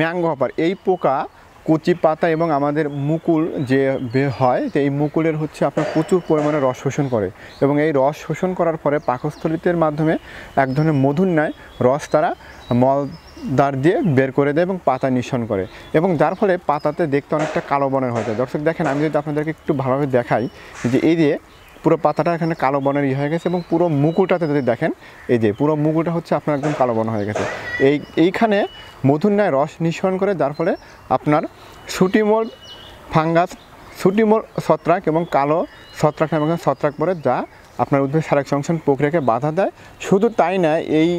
Mango hopper. এই পোকা কচি পাতা এবং আমাদের মুকুল যে হয়, তো এই মুকুলের হচ্ছে আপনার প্রচুর পরিমাণে রস শোষণ করে এবং এই রস শোষণ করার পরে পাকস্থলিতের মাধ্যমে এক ধরনের মধুর ন্যায় রস তারা মল দাঁড় দিয়ে বের করে দেয় এবং পাতা নিঃসরণ করে এবং যার ফলে পাতাতে দেখতে অনেকটা কালো বনের হয়ে যায়। দর্শক দেখেন, আমি যদি আপনাদেরকে একটু ভালোভাবে দেখাই যে এই দিয়ে পুরো পাতাটা এখানে কালো বনের ইয়ে হয়ে গেছে এবং পুরো মুকুলটাতে যদি দেখেন, এই যে পুরো মুকুটা হচ্ছে আপনার একদম কালো বর্ণ হয়ে গেছে। এই, এইখানে মধুর ন্যায় রস নিঃসরণ করে যার ফলে আপনার সুটিমোল ফাঙ্গাস, সুটিমোল ছত্রাক এবং কালো ছত্রাক নামক ছত্রাক পরে যা আপনার উদ্ভিদ সারাক সংশোধন প্রক্রিয়াকে বাধা দেয়। শুধু তাই না এই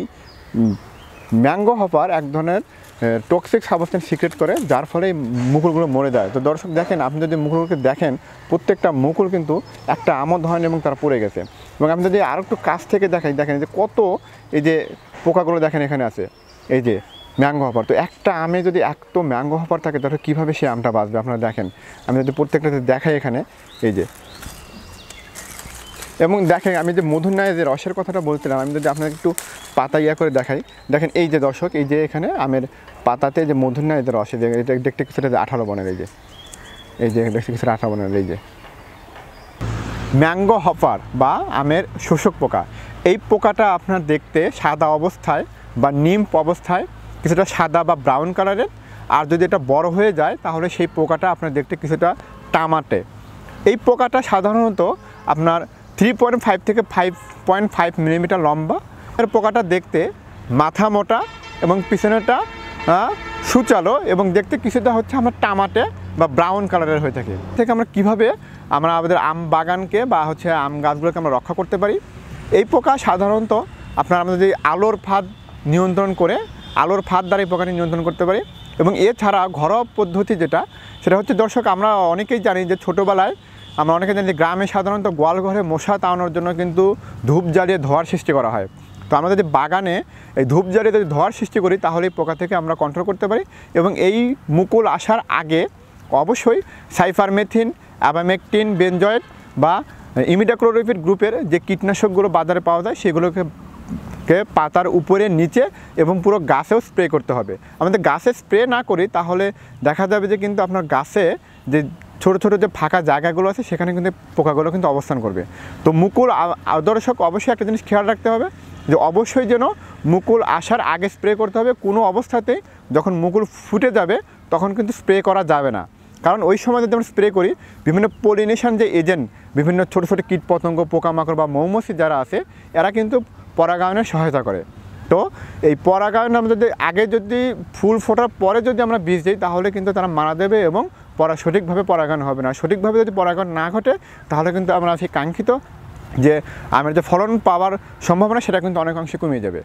ম্যাঙ্গো হপার এক ধরনের টক্সিক সাবস্টেন্স সিক্রেট করে, যার ফলে মুকুলগুলো মরে যায়। তো দর্শক দেখেন, আপনি যদি মুকুলগুলোকে দেখেন, প্রত্যেকটা মুকুল কিন্তু একটা আমদ হয় এবং তারা পড়ে গেছে। এবং আপনি যদি আরও একটু কাছ থেকে দেখেন দেখেন যে কত এই যে পোকাগুলো দেখেন এখানে আছে। এই যে ম্যাঙ্গো হপার। তো একটা আমে যদি এত ম্যাঙ্গো হপার থাকে, তাহলে কীভাবে সে আমটা বাঁচবে? আপনারা দেখেন। আমি যদি প্রত্যেকটাতে দেখাই এখানে, এই যে এবং দেখেন, আমি যে মধুর ন্যায় যে রসের কথাটা বলছিলাম, আমি যদি আপনাকে একটু পাতা ইয়া করে দেখাই। দেখেন, এই যে দর্শক, এই যে এখানে আমের পাতাতে যে মধুর ন্যায় যে রসে যে এটা দেখতে কিছুটা যে আঠারো বনের এই যে। এই যে দেখতে কিছুটা আঠারো বনের এই যে। ম্যাঙ্গো হপার বা আমের শোষক পোকা, এই পোকাটা আপনার দেখতে সাদা অবস্থায় বা নিম অবস্থায় কিছুটা সাদা বা ব্রাউন কালারের, আর যদি এটা বড় হয়ে যায়, তাহলে সেই পোকাটা আপনার দেখতে কিছুটা টামাটে। এই পোকাটা সাধারণত আপনার থ্রি পয়েন্ট ফাইভ থেকে ফাইভ পয়েন্ট ফাইভ মিলিমিটার লম্বা। এর পোকাটা দেখতে মাথা মোটা এবং পিছনেটা সুচালো এবং দেখতে কিছুটা হচ্ছে আমরা টামাটে বা ব্রাউন কালারের হয়ে থাকে। থেকে আমরা কীভাবে আমরা আমাদের আম বাগানকে বা হচ্ছে আম গাছগুলোকে আমরা রক্ষা করতে পারি? এই পোকা সাধারণত আপনার আমাদের যদি আলোর ফাঁদ নিয়ন্ত্রণ করে, আলোর ফাঁদ দ্বারা এই পোকাটি নিয়ন্ত্রণ করতে পারি এবং এছাড়া ঘরোয়া পদ্ধতি যেটা, সেটা হচ্ছে দর্শক আমরা অনেকেই জানি যে ছোটোবেলায় আমরা অনেকে জানি গ্রামে সাধারণত গোয়াল ঘরে মশা তাড়ানোর জন্য কিন্তু ধূপ জ্বালিয়ে ধোয়ার সৃষ্টি করা হয়। তো আমরা যদি বাগানে এই ধূপ জ্বালিয়ে যদি ধোয়ার সৃষ্টি করি তাহলে এই পোকা থেকে আমরা কন্ট্রোল করতে পারি এবং এই মুকুল আসার আগে অবশ্যই সাইফারমেথিন, অ্যাবামেকটিন, বেনজয়েড বা ইমিডাক্লোরোফিট গ্রুপের যে কীটনাশকগুলো বাজারে পাওয়া যায়, সেগুলোকে কে পাতার উপরে, নিচে এবং পুরো গাছেও স্প্রে করতে হবে। আমাদের গাছে স্প্রে না করি, তাহলে দেখা যাবে যে কিন্তু আপনার গাছে যে ছোটো ছোটো যে ফাঁকা জায়গাগুলো আছে, সেখানে কিন্তু পোকাগুলো কিন্তু অবস্থান করবে। তো মুকুল দর্শক অবশ্যই একটা জিনিস খেয়াল রাখতে হবে, যে অবশ্যই যেন মুকুল আসার আগে স্প্রে করতে হবে। কোনো অবস্থাতেই যখন মুকুল ফুটে যাবে, তখন কিন্তু স্প্রে করা যাবে না। কারণ ওই সময় যদি আমরা স্প্রে করি, বিভিন্ন পলিনেশন যে এজেন্ট, বিভিন্ন ছোটো ছোটো কীটপতঙ্গ, পোকামাকড় বা মৌমাছি যারা আছে, এরা কিন্তু পরাগায়নে সহায়তা করে। তো এই পরাগায়ন আমরা যদি আগে যদি ফুল ফোটার পরে যদি আমরা বীজ দিই, তাহলে কিন্তু তারা মারা দেবে এবং পরা সঠিকভাবে পরাগায়ন হবে না। সঠিকভাবে যদি পরাগায়ন না ঘটে, তাহলে কিন্তু আমরা সেই কাঙ্ক্ষিত যে আমের যে ফলন পাওয়ার সম্ভাবনা, সেটা কিন্তু অনেক অংশে কমিয়ে যাবে।